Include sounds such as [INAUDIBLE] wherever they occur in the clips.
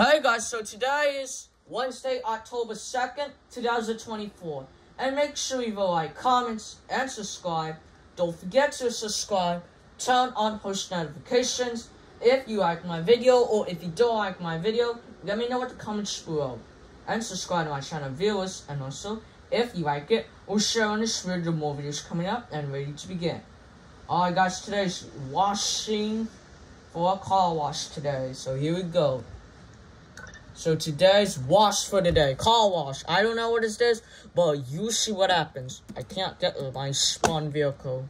Hey guys, so today is Wednesday, October 2nd, 2024. And make sure you like, comments, and subscribe. Don't forget to subscribe, turn on post notifications. If you like my video or if you don't like my video, let me know in the comments below. And subscribe to my channel viewers. And also, if you like it, we'll share on this video more videos coming up and ready to begin. Alright guys, today's washing for a car wash today. So here we go. So today's wash for today. Car wash. I don't know what it is, but you see what happens. I can't get my spawn vehicle.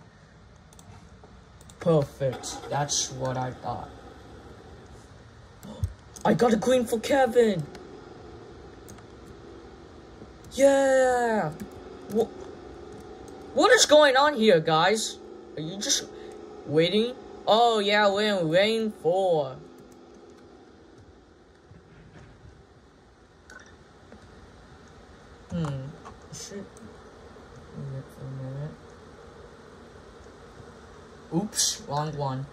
Perfect. That's what I thought. I got a green for Kevin. Yeah. What, what is going on here, guys? Are you just waiting? Oh, yeah, we're in rain 4. Hmm. Shit. Wait for a minute. Oops, wrong one.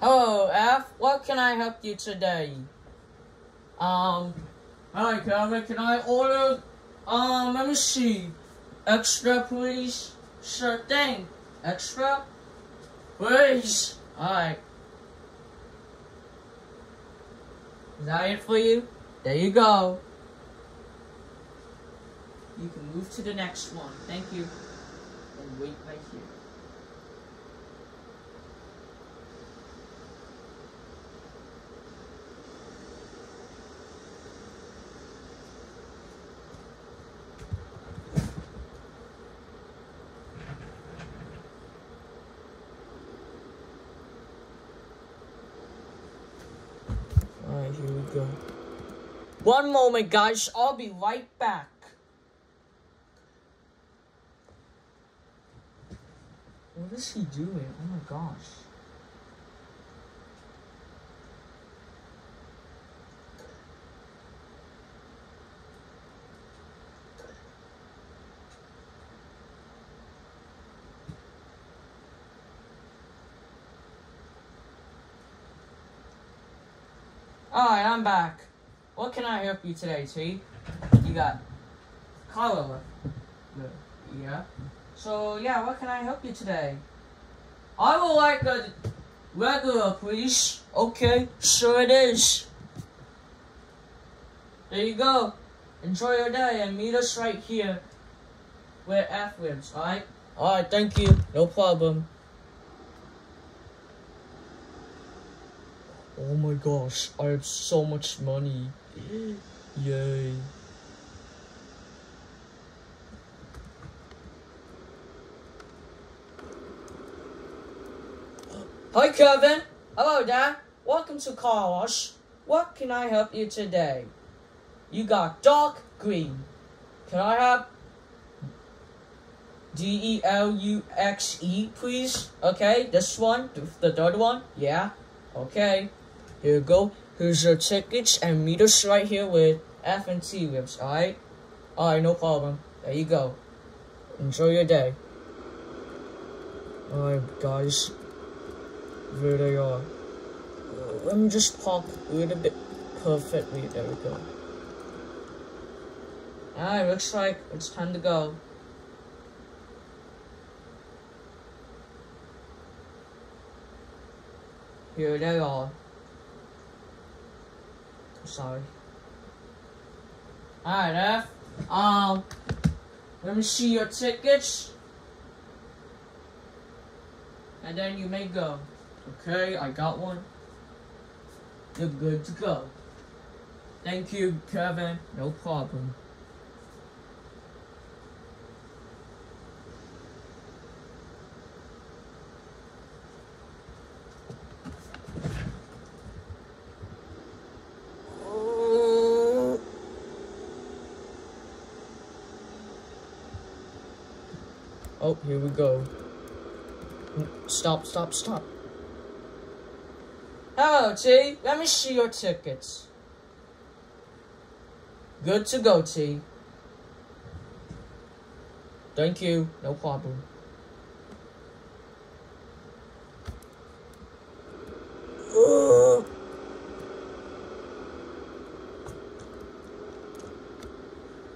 Hello, F. What can I help you today? Um, hi, Kevin. Can I order? Um, let me see. Extra, please. Sure thing. Extra, please. Alright. Is that it for you? There you go. You can move to the next one. Thank you. And wait right here. Alright, here we go. One moment, guys. I'll be right back. What is he doing? Oh my gosh. Alright, I'm back. What can I help you today, T? You got cholera. Yeah. So, yeah, what can I help you today? I would like a regular, please. Okay, sure it is. There you go. Enjoy your day and meet us right here where F lives, alright? Alright, thank you. No problem. Oh my gosh, I have so much money. [GASPS] Yay. Hi Kevin. Hello Dad. Welcome to Car Wash. What can I help you today? You got dark green. Can I have D E L U X E please? Okay, this one, the third one. Yeah. Okay. Here you go. Here's your tickets and meet us right here with F and T whips. Alright? Alright, no problem. There you go. Enjoy your day. Alright, guys. There they are. Let me just park a little bit perfectly. There we go. Alright, looks like it's time to go. Here they are. Sorry. Alright, F. Um, let me see your tickets. And then you may go. Okay, I got one. You're good to go. Thank you, Kevin. No problem. Oh, here we go. Stop, stop, stop. Oh, Hello, T. Let me see your tickets. Good to go, T. Thank you. No problem.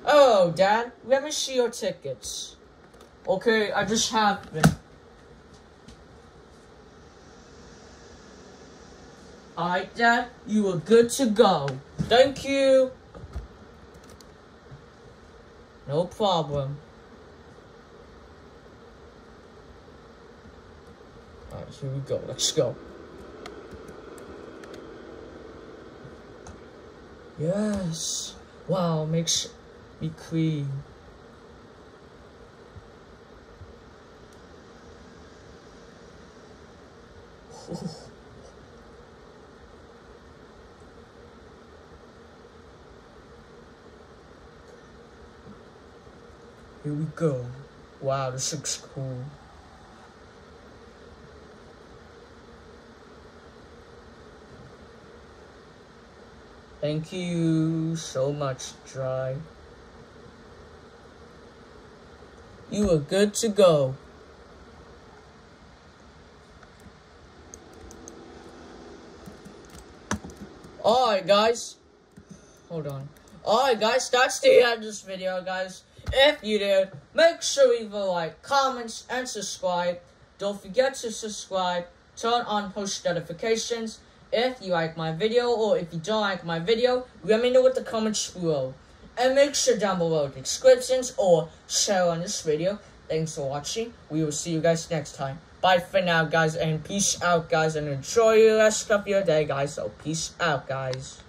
Oh, Dad, let me see your tickets. Okay, I just have them. Alright, Dad, you are good to go. Thank you. No problem. Alright, here we go. Let's go. Yes. Wow, makes me clean. Here we go. Wow, this looks cool. Thank you so much, Dry. You are good to go. Alright, guys. Hold on. Alright, guys, that's the end of this video, guys. If you did, make sure you leave a like, comment, and subscribe. Don't forget to subscribe, turn on post notifications, if you like my video or if you don't like my video, let me know in the comments below. And make sure down below the descriptions or share on this video. Thanks for watching. We will see you guys next time. Bye for now, guys, and peace out, guys, and enjoy the rest of your day, guys. So, peace out, guys.